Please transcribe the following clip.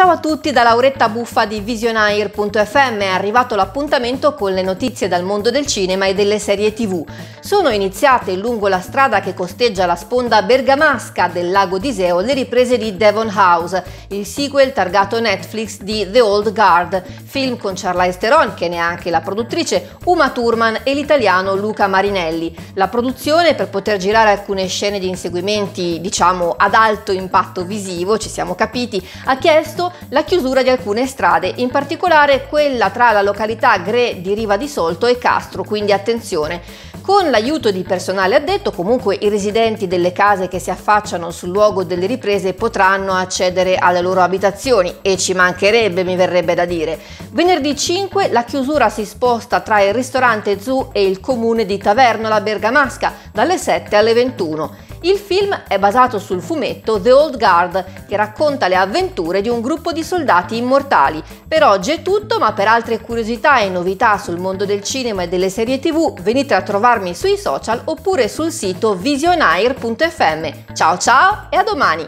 Ciao a tutti da Lauretta Buffa di Visionair.fm è arrivato l'appuntamento con le notizie dal mondo del cinema e delle serie tv. Sono iniziate lungo la strada che costeggia la sponda bergamasca del lago d'Iseo le riprese di Devon House, il sequel targato Netflix di The Old Guard, film con Charlize Theron che ne è anche la produttrice, Uma Thurman e l'italiano Luca Marinelli. La produzione per poter girare alcune scene di inseguimenti diciamo ad alto impatto visivo, ci siamo capiti, ha chiesto la chiusura di alcune strade, in particolare quella tra la località Gre di Riva di Solto e Castro, quindi attenzione. Con l'aiuto di personale addetto, comunque i residenti delle case che si affacciano sul luogo delle riprese potranno accedere alle loro abitazioni e ci mancherebbe, mi verrebbe da dire. Venerdì 5 la chiusura si sposta tra il ristorante Zoo e il comune di Tavernola Bergamasca dalle 7 alle 21. Il film è basato sul fumetto The Old Guard, che racconta le avventure di un gruppo di soldati immortali. Per oggi è tutto, ma per altre curiosità e novità sul mondo del cinema e delle serie tv venite a trovarmi sui social oppure sul sito visionair.fm. Ciao ciao e a domani!